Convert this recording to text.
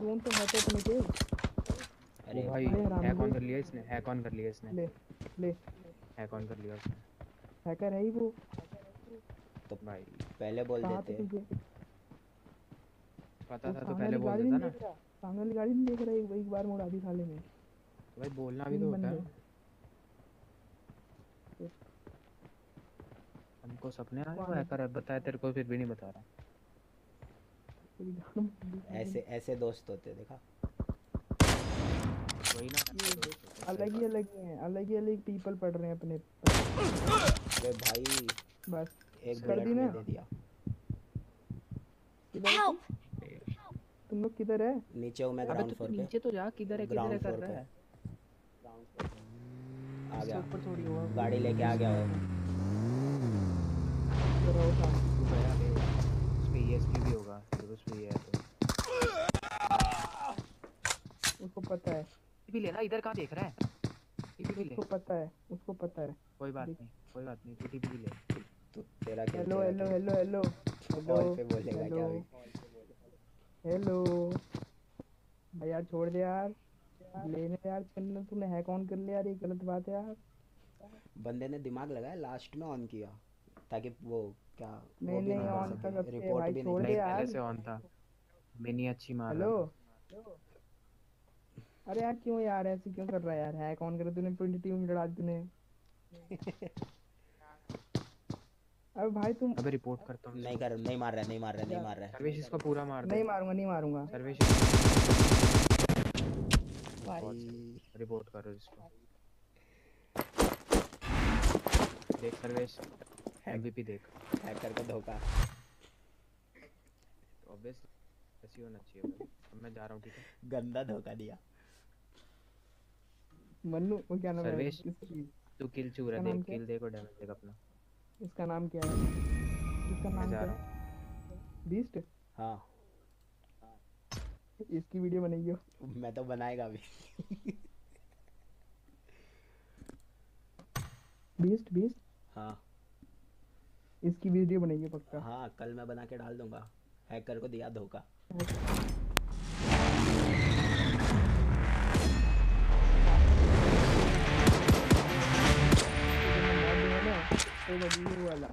Zone तो है तो अपने के अरे भाई हैक ऑन कर लिया इसने हैक ऑन कर लिया इसने। ले ले। हैक ऑन कर लिया उसने। हैकर है ही वो। तो भाई पहले बोल देते। पता था तो पहले बोल देता ना। सामने वाली गाड़ी नहीं देख रहा एक, एक बार मुड़ा दी साले में तो भाई बोलना भी तो होता है। हमको सपने आ रहे कौन है? हैकर है बताया तेरे को फिर भी नहीं बता रहा। ऐसे ऐसे दोस्त होते देखा? वही ना अलग ही अलग हैं अलग ही अलग पीपल पढ़ रहे हैं अपने। अरे भाई बस। एक कर दी ना? दे दिया। किधर है तुम? लोग किधर है? नीचे हूँ मैं ग्राउंड तो फ्लोर पे। नीचे तो जा किधर है किधर है ग्राउंड कर फ्लोर रहा पे। है? आ गया। ऊपर थोड़ी होगा। गाड़ी लेके आ गया वो जरा उठा तू गया बे उस पे ईएसपी भी होगा जब उस पे ये है तो उसको पता है। भी लेना इधर कहाँ देख रहा है? टीपी भी ले। उसको पता है उसको पता है। कोई बात नहीं कोई बात नहीं तू टीपी भी ले। तो तेरा क्या hello hello hello hello. Hello call पे बोलेगा क्या हेलो। हेलो। भाई यार छोड़ दे यार। लेने यार चलना तूने हैक ऑन कर लिया यार ये गलत बात है यार। बंदे ने दिमाग लगाया लास्ट में ऑन किया ताकि वो क्या नहीं, वो नहीं, ना on कर रिपोर्ट भी नहीं पहले से ऑन था। मिनी अच्छी मार हेलो। अरे यार क्यों यार? ऐसे क्यों कर रहा है यार? हैक ऑन करे तूने 22 मिनट लड़ा दी तूने। अबे भाई तुम अबे रिपोर्ट करता हूँ। नहीं कर नहीं मार रहा नहीं मार रहा नहीं मार रहा। है सर्वेश इसको पूरा मार दे। नहीं मारूँगा नहीं मारूँगा। सर्वेश भाई। रिपोर्ट करो इसको। देख सर्वेश एमवीपी देख। हैकर का धोखा। ऑब्वियस ऐसी होना चाहिए अब मैं जा रहा हूँ ठीक है? गंदा धोखा दिया। मन्नू वो क्या नाम है? सर्वेश। तू किल चू रहा देख है? किल देख डैमेज देख अपना। इसका नाम क्या है? इसका नाम क्या है? बीस्ट हाँ। इसकी वीडियो बनाइयो मैं तो बनाएगा अभी। बीस्ट बीस्ट हाँ। इसकी वीडियो बनाइए पक्का। हाँ कल मैं बना के डाल दूँगा। हैकर को दिया धोखा। वाला